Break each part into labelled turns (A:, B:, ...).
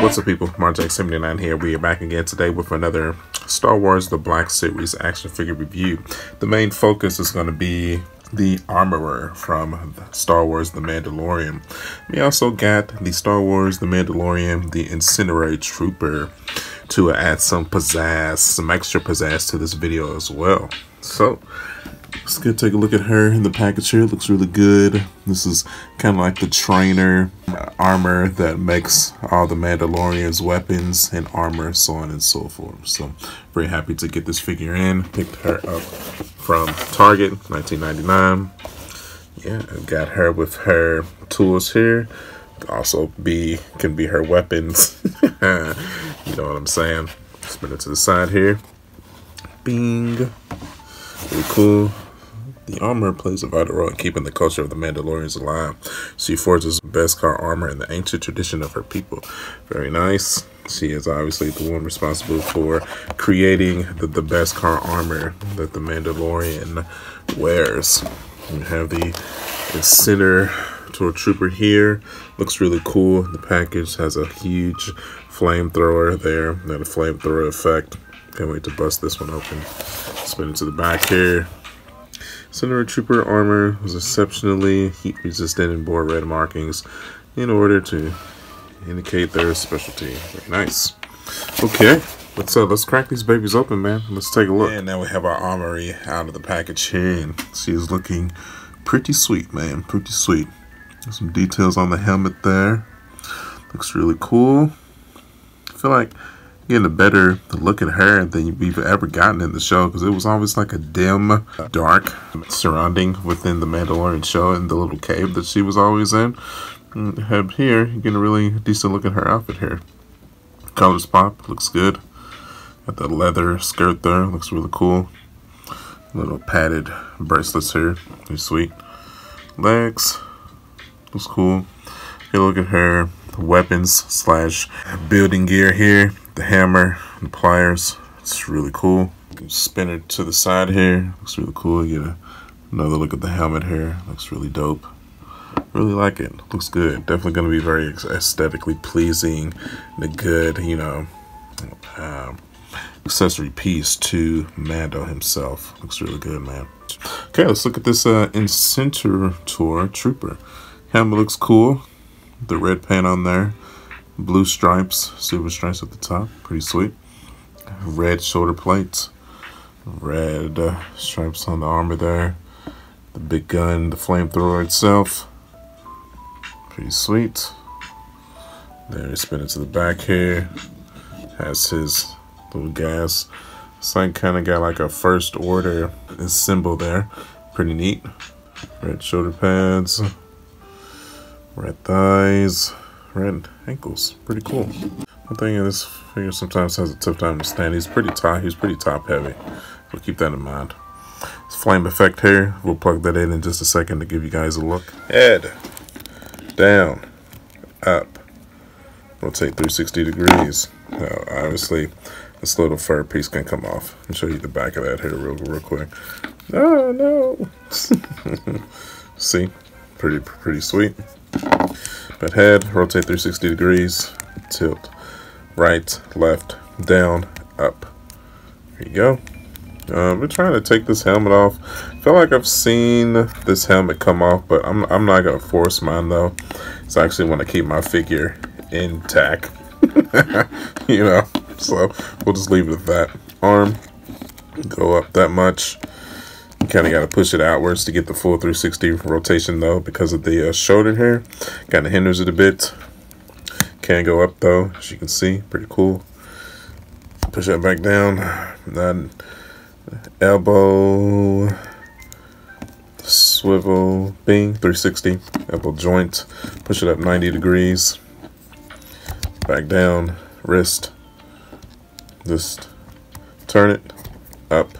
A: What's up people, Marcjack79 here. We are back again today with another Star Wars The Black Series action figure review. The main focus is going to be the Armorer from Star Wars The Mandalorian. We also got the Star Wars The Mandalorian, the Incinerator Trooper to add some pizzazz, some extra pizzazz to this video as well. So, let's go take a look at her in the package here. It looks really good. This is kind of like the trainer armor that makes all the Mandalorian's weapons and armor, so on and so forth. So, very happy to get this figure in. Picked her up from Target, 1999. Yeah, I've got her with her tools here. Also, be can be her weapons. you know what I'm saying? Spin it to the side here. Bing. Really cool. The Armorer plays a vital role in keeping the culture of the Mandalorians alive. She forges Beskar armor in the ancient tradition of her people. Very nice. She is obviously the one responsible for creating the, the Beskar armor that the Mandalorian wears. We have the, to trooper here. Looks really cool. The package has a huge flamethrower there. Got a flamethrower effect. Can't wait to bust this one open. Spin it to the back here. Incinerator Trooper armor was exceptionally heat resistant and bore red markings in order to indicate their specialty. Very nice. Okay, let's uh, let's crack these babies open, man. Let's take a look. And now we have our Armorer out of the package here, and she is looking pretty sweet, man. Pretty sweet. There's some details on the helmet there. Looks really cool. I feel like getting a better look at her than we've ever gotten in the show because it was always like a dim, dark surrounding within the Mandalorian show and the little cave that she was always in. And mm, here, getting a really decent look at her outfit here. Colors pop, looks good. Got the leather skirt there, looks really cool. Little padded bracelets here, pretty sweet. Legs, looks cool. A look at her weapons slash building gear here the hammer, the pliers. It's really cool. Spin it to the side here. Looks really cool. You get another look at the helmet here. Looks really dope. Really like it. Looks good. Definitely going to be very aesthetically pleasing. And a good, you know, um, accessory piece to Mando himself. Looks really good, man. Okay, let's look at this uh, Tour Trooper. Helmet looks cool. The red paint on there blue stripes, silver stripes at the top, pretty sweet. Red shoulder plates, red uh, stripes on the armor there. The big gun, the flamethrower itself, pretty sweet. There, spin it to the back here. Has his little gas. It's like kind of got like a first order symbol there. Pretty neat. Red shoulder pads, red thighs red ankles. Pretty cool. One thing is this figure sometimes has a tough time to stand. He's pretty top. He's pretty top heavy. So keep that in mind. This flame effect here. We'll plug that in in just a second to give you guys a look. Head. Down. Up. Rotate 360 degrees. Now, obviously, this little fur piece can come off. I'll show you the back of that here real, real quick. Oh, no. See? Pretty, pretty sweet. But head, rotate 360 degrees, tilt right, left, down, up. There you go. Uh, I'm trying to take this helmet off. I feel like I've seen this helmet come off, but I'm, I'm not going to force mine though. So I actually want to keep my figure intact. you know, so we'll just leave it at that. Arm, go up that much. Kind of got to push it outwards to get the full 360 rotation though because of the uh, shoulder here. Kind of hinders it a bit. Can go up though, as you can see. Pretty cool. Push that back down. Then elbow, swivel, bing, 360. Elbow joint. Push it up 90 degrees. Back down, wrist. Just turn it up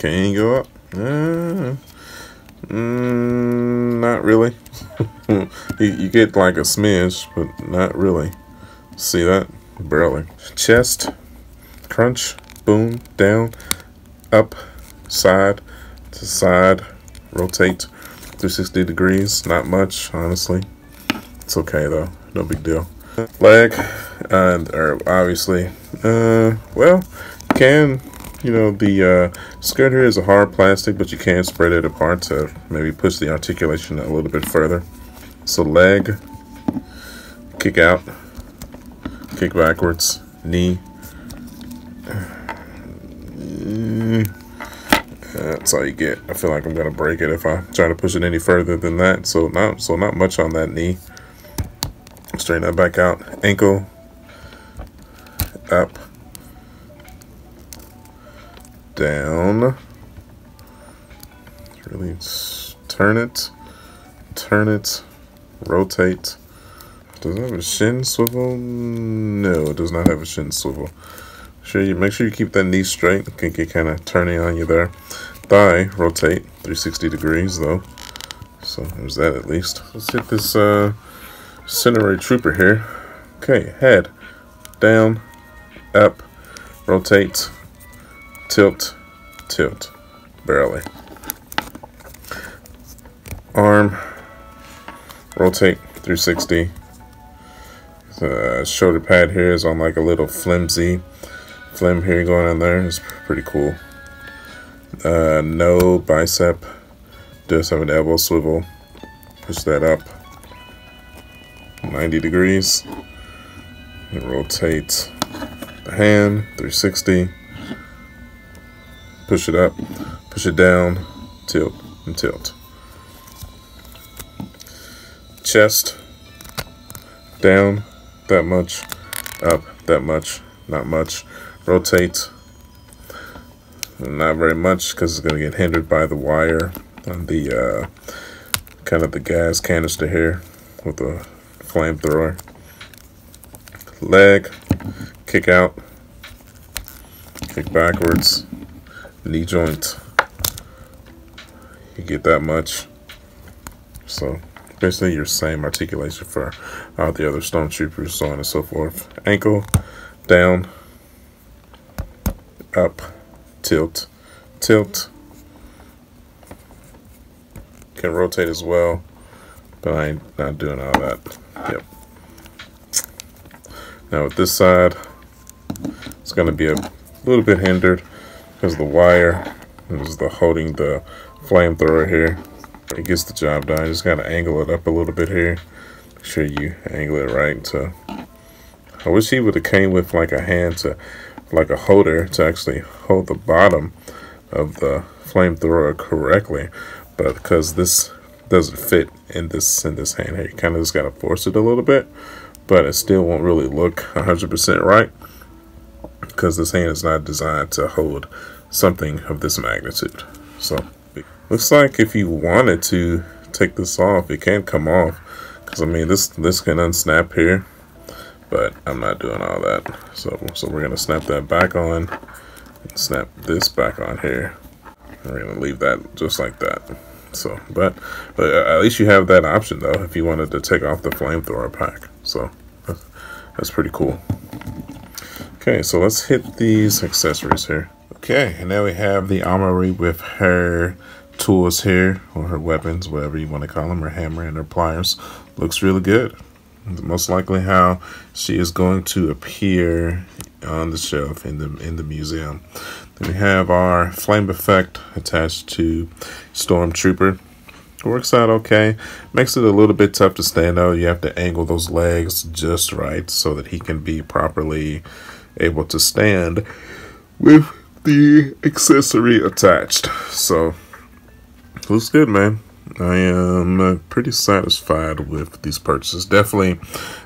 A: can you go up? Uh, mm, not really. you, you, get like a smidge, but not really. See that? Barely. Chest, crunch, boom, down, up, side to side, rotate 360 degrees. Not much, honestly. It's okay though. no big deal. Leg, and or obviously, uh, well, can you know the uh, skirt here is a hard plastic, but you can spread it apart to maybe push the articulation a little bit further. So leg, kick out, kick backwards, knee. That's all you get. I feel like I'm gonna break it if I try to push it any further than that. So not so not much on that knee. Straighten that back out. Ankle up, down. Really turn it, turn it, rotate. Does it have a shin swivel? No, it does not have a shin swivel. Sure, you make sure you keep that knee straight. It can get kind of turning on you there. Thigh rotate 360 degrees though. So there's that at least. Let's hit this uh, Incendiary Trooper here. Okay, head down, up, rotate, tilt, tilt, barely. Arm, rotate 360. The shoulder pad here is on like a little flimsy flim here going on there. It's pretty cool. Uh, no bicep. Does have an elbow swivel. Push that up 90 degrees. And rotate the hand 360 push it up, push it down, tilt, and tilt. Chest, down, that much, up, that much, not much. Rotate, not very much because it's going to get hindered by the wire on the uh, kind of the gas canister here with the flamethrower. Leg, kick out, kick backwards, knee joint. You get that much. So basically your same articulation for all the other stormtroopers, so on and so forth. Ankle, down, up, tilt, tilt. Can rotate as well, but I ain't not doing all that. Yep. Now with this side, it's going to be a little bit hindered because the wire is the holding the flamethrower here. It gets the job done. You just gotta angle it up a little bit here. Make sure you angle it right. So I wish he would have came with like a hand to, like a holder to actually hold the bottom of the flamethrower correctly. But because this doesn't fit in this in this hand here, you kind of just gotta force it a little bit. But it still won't really look 100% right because this hand is not designed to hold something of this magnitude. So looks like if you wanted to take this off, it can't come off. Because I mean, this this can unsnap here, but I'm not doing all that. So so we're gonna snap that back on, snap this back on here. We're gonna leave that just like that. So, but but uh, at least you have that option though if you wanted to take off the flamethrower pack. So that's, that's pretty cool. Okay, so let's hit these accessories here. Okay, and now we have the Armorer with her tools here, or her weapons, whatever you want to call them, her hammer and her pliers. Looks really good. Most likely how she is going to appear on the shelf in the in the museum. Then we have our flame effect attached to Stormtrooper. Works out okay. Makes it a little bit tough to stand out. You have to angle those legs just right so that he can be properly able to stand with the accessory attached. So, looks good, man. I am uh, pretty satisfied with these purchases. Definitely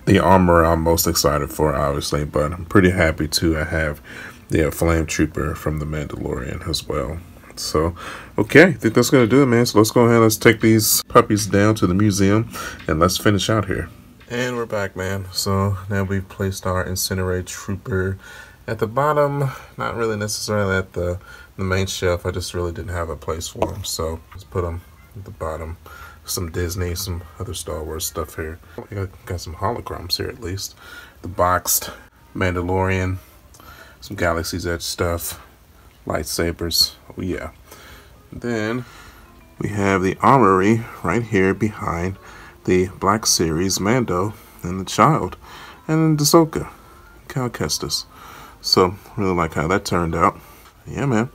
A: the Armorer I'm most excited for, obviously, but I'm pretty happy to have the uh, Flame Trooper from The Mandalorian as well. So, okay, I think that's going to do it, man. So let's go ahead let's take these puppies down to the museum and let's finish out here. And we're back, man. So now we've placed our Incinerator Trooper at the bottom. Not really necessarily at the, the main shelf. I just really didn't have a place for them. So let's put them at the bottom. Some Disney, some other Star Wars stuff here. Got, some holocrons here at least. The boxed Mandalorian. Some Galaxy's Edge stuff. Lightsabers. Oh yeah. Then we have the Armorer right here behind the Black Series Mando and the child, and then Ahsoka, Cal Kestis. So really like how that turned out. Yeah, man.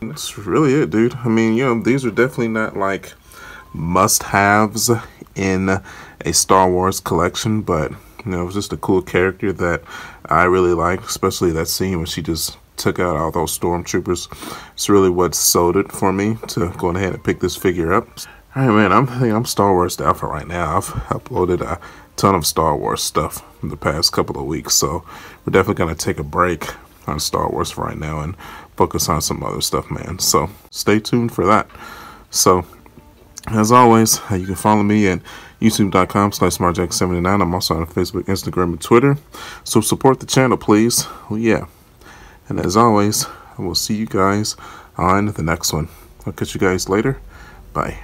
A: That's really it, dude. I mean, you know, these are definitely not like must-haves in a Star Wars collection, but you know, it was just a cool character that I really like, especially that scene when she just took out all those stormtroopers. It's really what sold it for me to go ahead and pick this figure up. All right, man, I'm I I'm Star Wars Alpha right now. I've uploaded a ton of Star Wars stuff in the past couple of weeks, so we're definitely gonna take a break on Star Wars right now and focus on some other stuff, man. So stay tuned for that. So as always, you can follow me at youtube.com slash marcjack79. I'm also on Facebook, Instagram, and Twitter. So support the channel, please. Well, yeah. And as always, I will see you guys on the next one. I'll catch you guys later. Bye.